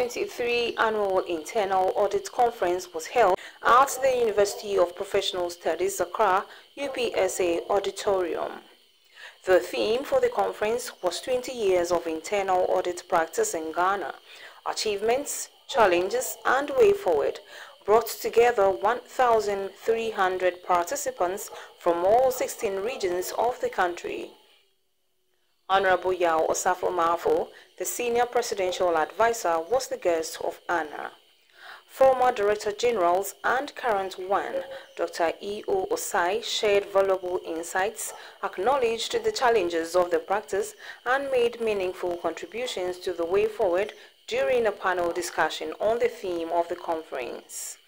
2023 Annual Internal Audit Conference was held at the University of Professional Studies Accra UPSA Auditorium. The theme for the conference was 20 years of internal audit practice in Ghana, achievements, challenges and way forward, brought together 1,300 participants from all 16 regions of the country. Honorable Yaw Osafo Maafo, the Senior Presidential Advisor, was the guest of honor. Former Director Generals and current one, Dr. E.O. Osae, shared valuable insights, acknowledged the challenges of the practice, and made meaningful contributions to the way forward during a panel discussion on the theme of the conference.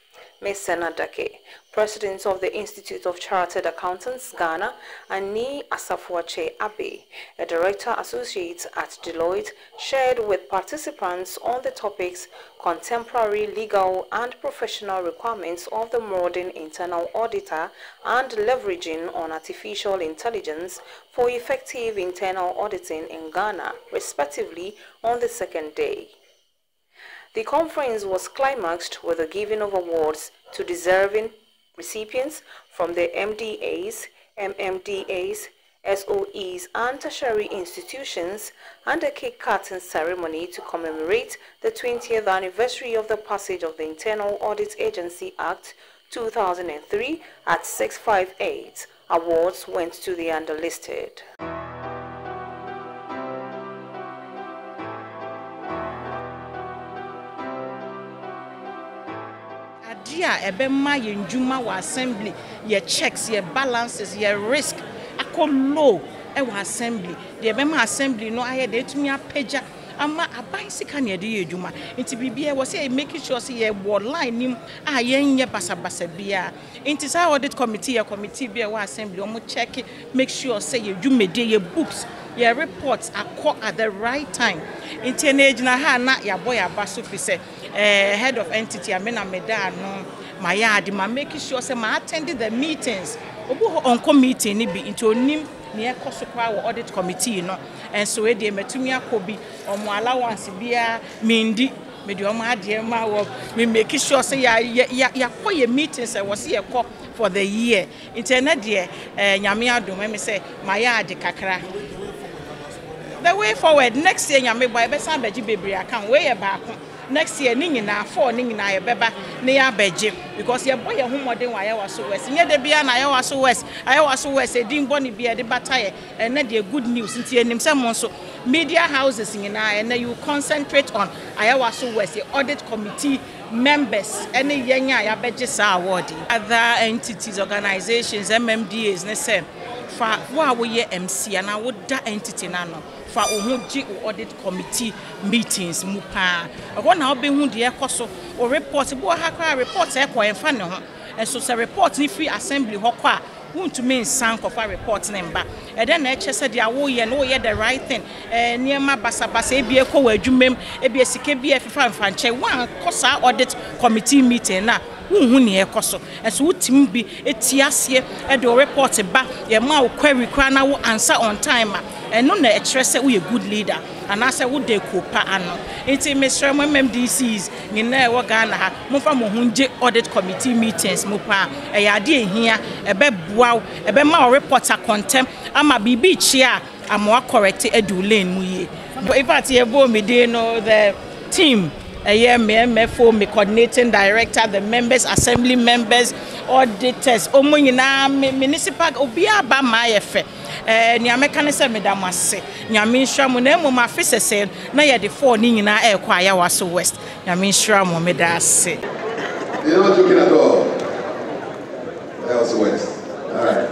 Ms. Senadake, President of the Institute of Chartered Accountants, Ghana, and Ni Asafuache Abe, a Director Associate at Deloitte, shared with participants on the topics contemporary legal and professional requirements of the modern internal auditor and leveraging on artificial intelligence for effective internal auditing in Ghana, respectively, on the second day. The conference was climaxed with the giving of awards to deserving recipients from the MDAs, MMDAs, SOEs and tertiary institutions and a cake cutting ceremony to commemorate the 20th anniversary of the passage of the Internal Audit Agency Act 2003 at 658. Awards went to the underlisted. A ɛbɛma yɛn dwuma wɔ assembly yɛ checks yɛ balances yɛ risk. Akɔ low ɛwɔ assembly. Deɛ ɛbɛma assembly no ayɛ deɛ ɛtumi apagya ama aban sika na yɛde yɛ adwuma. Nti biribiara wɔ sɛ make sure sɛ yɛwɔ line nim a yɛnyɛ basabasa biara nti saa audit committee yɛ committee bi a ɛwɔ assembly wɔn check make sure sɛ yɛ dwumadie yɛ books yɛ reports akɔ at the right time. Nti ɛna egyina ha na yɛabɔ yɛ aba so fi sɛ ɛɛ head of entity ame na meda ano ma yɛ ade ma make sure sɛ ma attend the meetings. Obi hɔ ɔnkɔ meeting ni bi nti onim nea ɛkɔ so koraa wɔ audit committee no nso ɛdeɛ mɛtumi akɔ bi ɔmo allowance biara mendi mede ɔmo adeɛ ma wɔ me make sure sɛ yɛakɔ yɛ meetings ɛwɔ sɛ yɛkɔ for the year. Nti ɛnɛ deɛ ɛɛ nyame adom ɛmi sɛ ma yɛ ade kakra. The way forward next year nyame bɔ ɛbɛsan abɛgye bebree aka ho wei yɛ baako next year ne nyinaa four ne nyinaa yɛbɛba ne yɛ abɛgye because yɛbɔ yɛn ho mmɔden wɔ ayɛwa so west. Nyɛ de bia na ayɛwa so west. Ayɛwa so west edin bɔ ne bi yɛde bata yɛ ɛnɛ deɛ good news nti enim sɛ mo nso media houses nyinaa ɛnɛ you concentrate on ayɛwa so west yɛ audit committee members. Ɛne yɛn a yɛabɛgye saa award. Yi other entities organisations mmdas ne sɛ fa wo a woyɛ mc anaa woda entity no. ano fa wo gye wo audit committee meetings mu paa. Ɛhɔ na wobɛhu deɛ ɛkɔ so. Wo report bi wɔ ha koraa report ɛkɔ ɛmfa ne ho. Ɛso sɛ report no firi assembly hɔ kɔ a wontumi nsan kɔfa report ne mba. Ɛdɛ na ɛkyɛ sɛ deɛ woyɛ no woyɛ the right thing? Ɛɛ nneɛma basabasa ebi ekɔ wɔ adwuma mu ebi sika bi ɛfefa nfa nkyɛn. Wankɔ saa audit committee meeting na wohu nea ɛkɔ so. Ɛso wotumi bi eti aseɛ ɛde o report ba yɛma wo query koraa na wo answer on time a ɛno na ɛkyerɛ sɛ woyɛ good leader anaasɛ woda kuo pa ano. Nti mesrɛ mo mmdcs nyinaa ɛwɔ ghana ha momfa mo ho ngye audit committee meetings mu paa. Ɛyɛ adeɛ ɛhia ɛbɛboa wo ɛbɛma wo report akɔntɛm ama biribi kyie a amoa correct adu lane mu yie. Infact yɛbɔɔ me din no the team ɛyɛ mmɛmɛfo me coordinating director the members assembly members auditors ɔmo nyinaa municipal obiara ba maa yɛ fɛ ɛɛ nea mɛka ne sɛ meda mo ase nyame nhyira mo na mmom afe sɛsɛ na yɛde four ne nyinaa ɛrekɔ ayɛwa so west nyame nhyira mo meda ase. You're not joking at all. That was west. All right.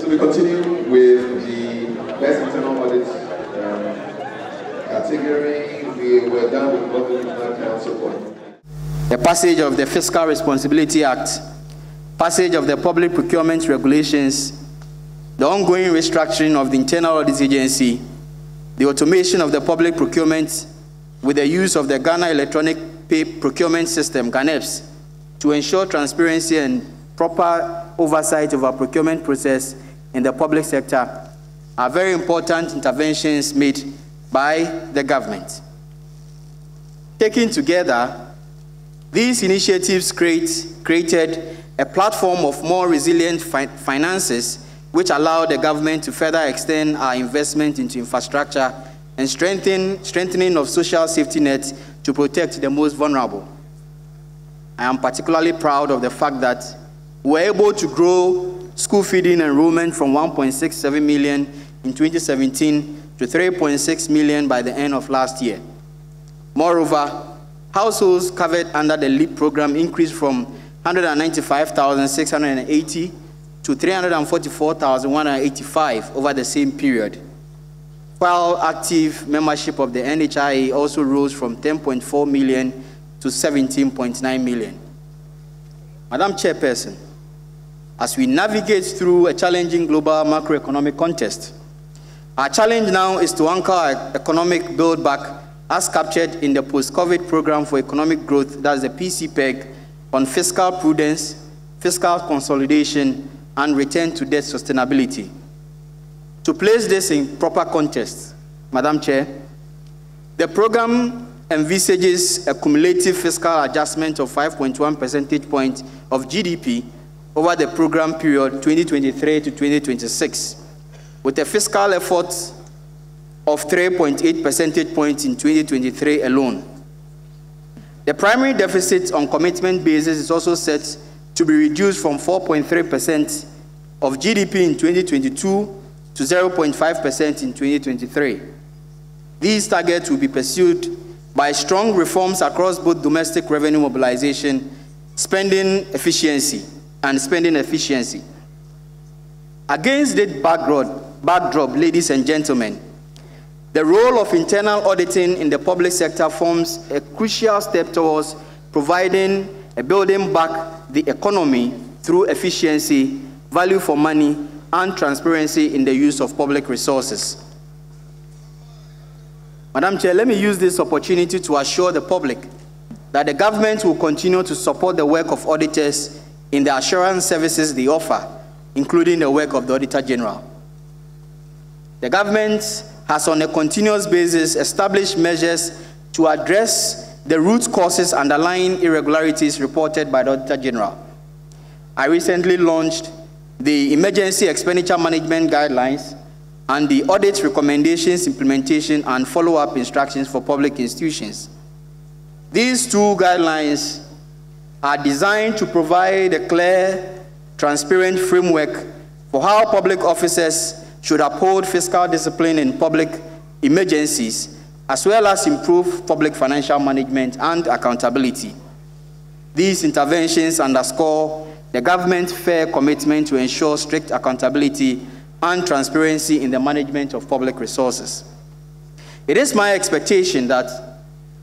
So we continue with the best internal audit um, category. We were done with council point. The passage of the Fiscal Responsibility Act, passage of the Public Procurement Regulations, the ongoing restructuring of the Internal Audit Agency, the automation of the public procurement with the use of the Ghana Electronic Pay Procurement System, GHANEPS, to ensure transparency and proper oversight of our procurement process in the public sector are very important interventions made by the government. Taken together, these initiatives create, created a platform of more resilient fi finances which allow the government to further extend our investment into infrastructure and strengthen, strengthening of social safety nets to protect the most vulnerable. I am particularly proud of the fact that we're able to grow school feeding enrollment from 1.67 million in 2017 to 3.6 million by the end of last year. Moreover, households covered under the LEAP program increased from 195,680 to 344,185 over the same period, while active membership of the NHIS also rose from 10.4 million to 17.9 million. Madam Chairperson, as we navigate through a challenging global macroeconomic context, our challenge now is to anchor economic build back as captured in the post-COVID program for economic growth, that's the PCPEG, on fiscal prudence, fiscal consolidation, and return to debt sustainability. To place this in proper context, Madam Chair, the program envisages a cumulative fiscal adjustment of 5.1 percentage points of GDP over the program period 2023 to 2026, with a fiscal effort of 3.8 percentage points in 2023 alone. The primary deficit on commitment basis is also set to be reduced from 4.3% of GDP in 2022 to 0.5% in 2023. These targets will be pursued by strong reforms across both domestic revenue mobilization, spending efficiency, and spending efficiency. Against this backdrop, backdrop, ladies and gentlemen, the role of internal auditing in the public sector forms a crucial step towards providing a building back the economy through efficiency, value for money, and transparency in the use of public resources. Madam Chair, let me use this opportunity to assure the public that the government will continue to support the work of auditors in the assurance services they offer, including the work of the Auditor General. The government has on a continuous basis established measures to address the root causes underlying irregularities reported by the Auditor General. I recently launched the Emergency Expenditure Management Guidelines and the Audit Recommendations Implementation and Follow-up Instructions for Public Institutions. These two guidelines are designed to provide a clear, transparent framework for how public officers should uphold fiscal discipline in public emergencies, as well as improve public financial management and accountability. These interventions underscore the government's fair commitment to ensure strict accountability and transparency in the management of public resources. It is my expectation that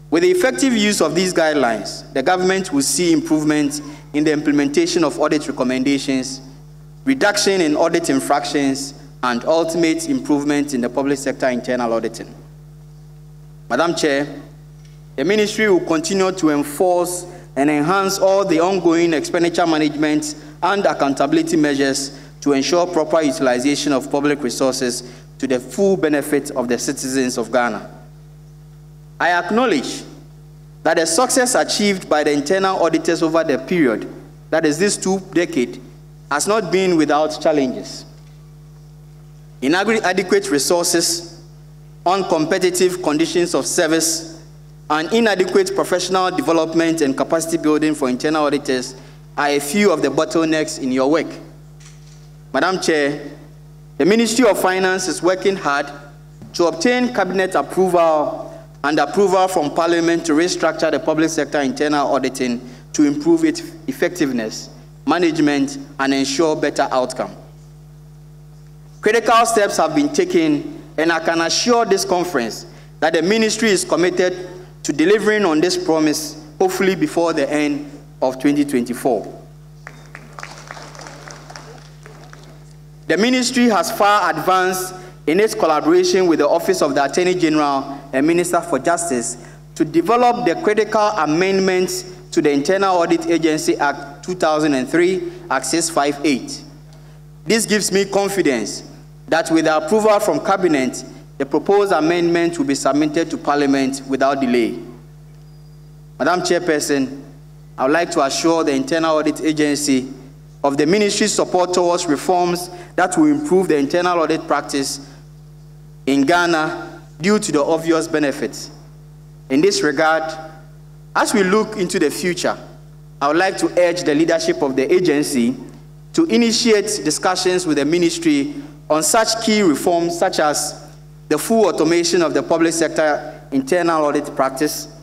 with the effective use of these guidelines, the government will see improvement in the implementation of audit recommendations, reduction in audit infractions, and ultimate improvement in the public sector internal auditing. Madam Chair, the ministry will continue to enforce and enhance all the ongoing expenditure management and accountability measures to ensure proper utilization of public resources to the full benefit of the citizens of Ghana. I acknowledge that the success achieved by the internal auditors over the period, that is this two decade, has not been without challenges inadequate resources, uncompetitive conditions of service, and inadequate professional development and capacity building for internal auditors are a few of the bottlenecks in your work. Madam Chair, the Ministry of Finance is working hard to obtain cabinet approval and approval from Parliament to restructure the public sector internal auditing to improve its effectiveness, management, and ensure better outcome. Critical steps have been taken, and I can assure this conference that the ministry is committed to delivering on this promise, hopefully before the end of 2024. The ministry has far advanced in its collaboration with the Office of the Attorney General and Minister for Justice to develop the critical amendments to the Internal Audit Agency Act 2003, Act 658. This gives me confidence that with the approval from Cabinet, the proposed amendment will be submitted to Parliament without delay. Madam Chairperson, I would like to assure the Internal Audit Agency of the ministry's support towards reforms that will improve the internal audit practice in Ghana due to the obvious benefits. In this regard, as we look into the future, I would like to urge the leadership of the agency to initiate discussions with the ministry on such key reforms such as the full automation of the public sector internal audit practice,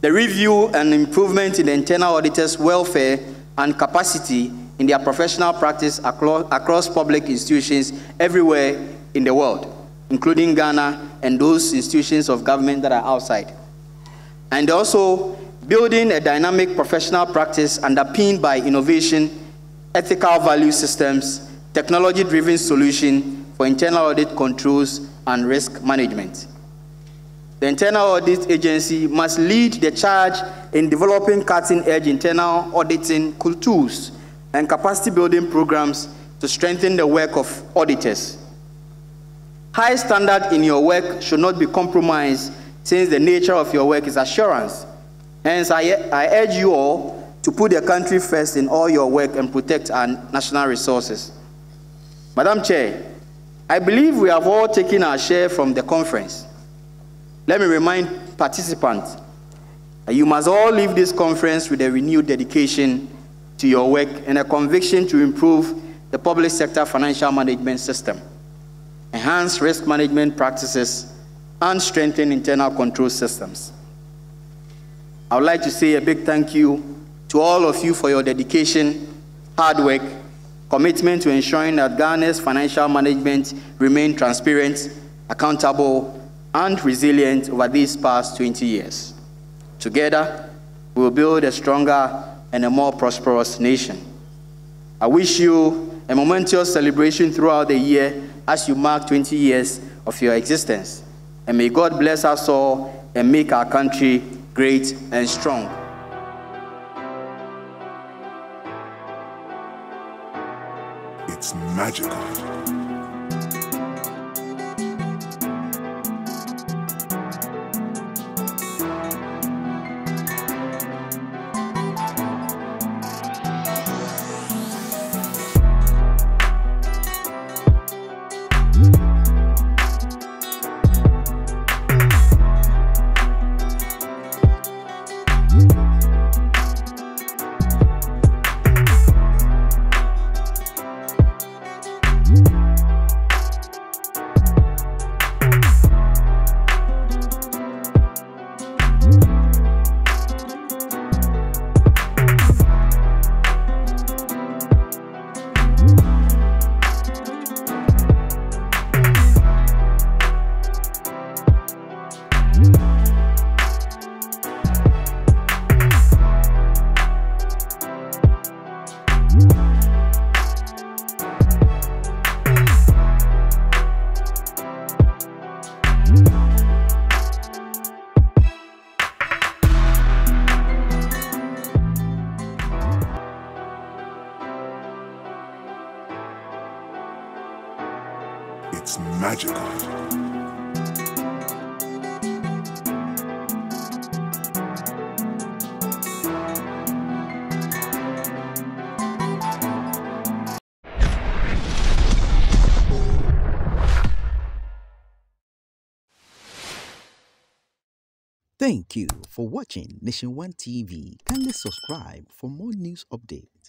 the review and improvement in the internal auditors' welfare and capacity in their professional practice across public institutions everywhere in the world, including Ghana and those institutions of government that are outside. And also building a dynamic professional practice underpinned by innovation, ethical value systems, technology-driven solution for internal audit controls and risk management. The Internal Audit Agency must lead the charge in developing cutting-edge internal auditing tools and capacity building programs to strengthen the work of auditors. High standard in your work should not be compromised since the nature of your work is assurance. Hence, I, I urge you all to put the country first in all your work and protect our national resources. Madam Chair, I believe we have all taken our share from the conference. Let me remind participants that you must all leave this conference with a renewed dedication to your work and a conviction to improve the public sector financial management system, enhance risk management practices, and strengthen internal control systems. I would like to say a big thank you to all of you for your dedication, hard work, commitment to ensuring that Ghana's financial management remain transparent, accountable, and resilient over these past 20 years. Together, we will build a stronger and a more prosperous nation. I wish you a momentous celebration throughout the year as you mark 20 years of your existence. And may God bless us all and make our country great and strong. It's magical. It's magical. Thank you for watching Nation One TV. Kindly subscribe for more news updates.